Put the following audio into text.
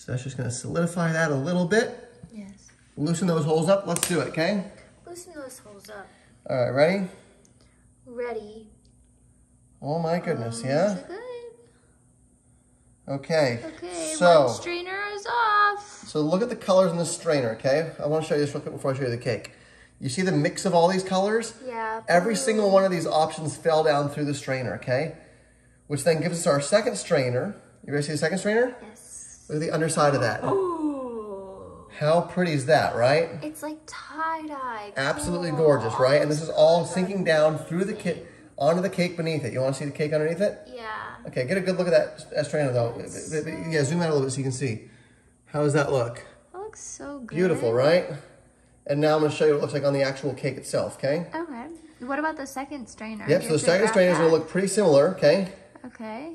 So that's just gonna solidify that a little bit. Yes. Loosen those holes up. Let's do it, okay? Loosen those holes up. All right, ready? Ready. Oh my goodness, Um, yeah? good? Okay. Okay, So, one strainer is off. so look at the colors in the strainer, okay? I wanna show you this real quick before I show you the cake. You see the mix of all these colors? Yeah. Every blue. single one of these options fell down through the strainer, okay? Which then gives us our second strainer. You ready to see the second strainer? Yes. Look at the underside of that. Ooh. How pretty is that, right? It's like tie-dye. Absolutely gorgeous, right? And this is all sinking down through the kit onto the cake beneath it. You wanna see the cake underneath it? Yeah. Okay, get a good look at that, strainer though. Yeah, zoom out a little bit so you can see. How does that look? That looks so good. Beautiful, right? And now I'm gonna show you what it looks like on the actual cake itself, okay? Okay. What about the second strainer? Yep, so the second strainer is gonna look pretty similar, okay? Okay.